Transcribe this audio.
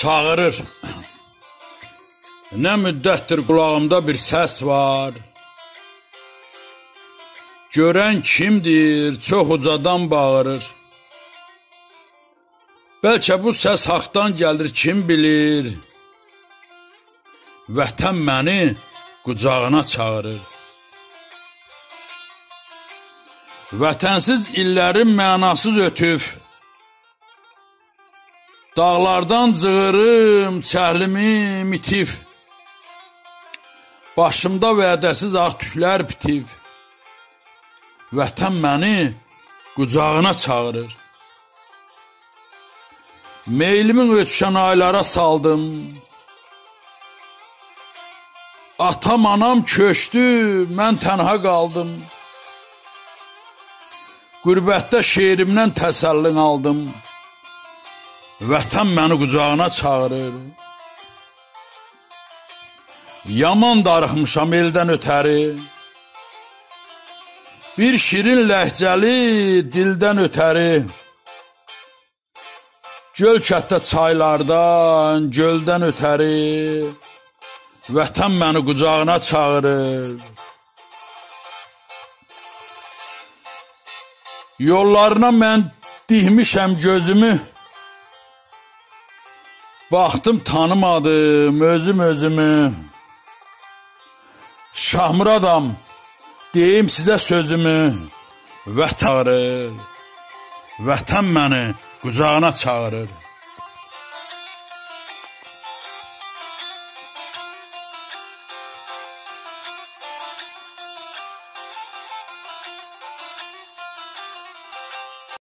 çağırır. Nə müddətdir qulağımda bir səs var. Görən kimdir, çox ucadan bağırır. Bəlkə bu səs haqdan gəlir, kim bilir. Vətən məni qucağına çağırır. Vətənsiz illərin mənasız ötüb. Dağlardan cığırım, çəhlimim itif. Başımda vədəsiz ağ tüklər bitib. Vətən məni qucağına çağırır. Meylimin ötüşən aylara saldım. Atam, anam köçdü, mən tənha qaldım. Qürbətdə şeirimdən təsəllin aldım. Vətən məni qucağına çağırır. Yaman darıxmışam eldən ötəri. Bir şirin ləhcəli dildən ötəri. Göl kətdə çaylardan, göldən ötəri. Vətən məni qucağına çağırır. Yollarına mən dihmişəm gözümü. Baxdım tanımadım özüm özümü. Şahmuradam, deyim sizə sözümü. Vətən. Vətən məni qucağına çağırır.